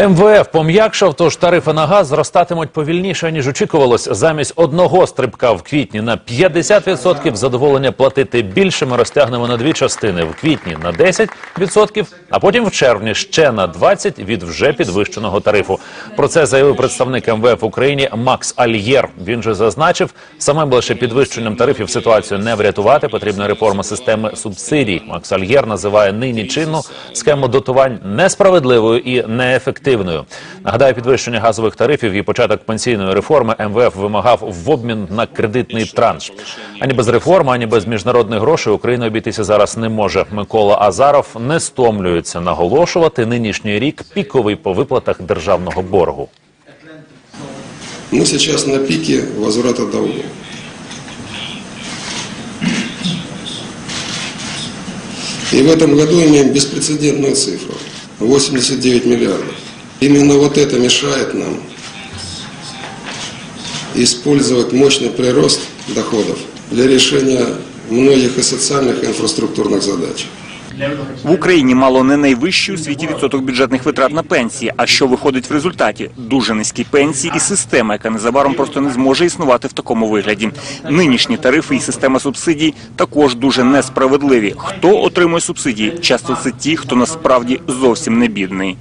МВФ пом'якшав, тож тарифи на газ зростатимуть повільніше, ніж очікувалось. Замість одного стрибка в квітні на 50% задоволення платити більше ми розтягнемо на дві частини. В квітні на 10%, а потім в червні ще на 20% від вже підвищеного тарифу. Про це заявив представник МВФ Україні Макс Альєр. Він же зазначив, самим лише підвищенням тарифів ситуацію не врятувати. Потрібна реформа системи субсидій. Макс Альєр називає нині чинну схему дотувань несправедливою і неефективною. Нагадаю, підвищення газових тарифів і початок пенсійної реформи МВФ вимагав в обмін на кредитний транш. Ані без реформи, ані без міжнародних грошей Україна обійтися зараз не може. Микола Азаров не стомлюється наголошувати нинішній рік піковий по виплатах державного боргу. Мы сейчас на пике возврата долгов. И в этом году имеем беспрецедентную цифру – 89 миллиардов. Именно вот это мешает нам использовать мощный прирост доходов для решения многих и социальных, и инфраструктурных задач. В Україні мало не найвищий у світі відсоток бюджетних витрат на пенсії. А що виходить в результаті? Дуже низькі пенсії і система, яка незабаром просто не зможе існувати в такому вигляді. Нинішні тарифи і система субсидій також дуже несправедливі. Хто отримує субсидії? Часто це ті, хто насправді зовсім не бідний.